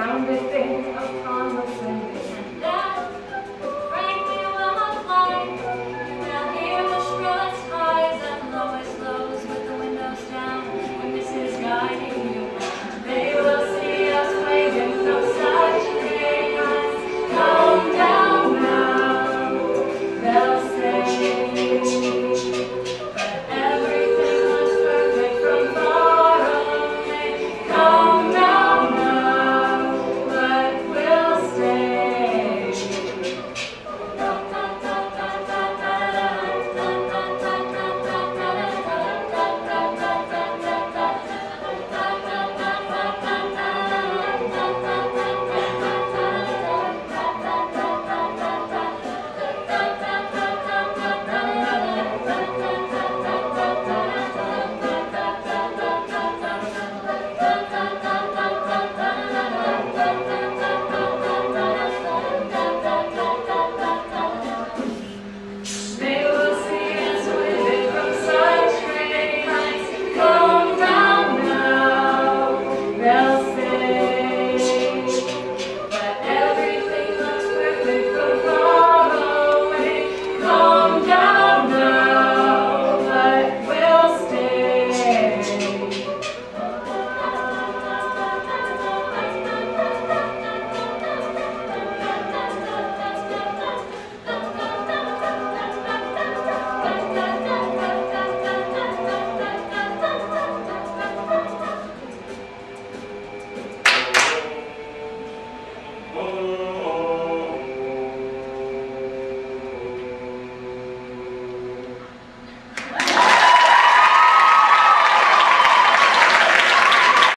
não thing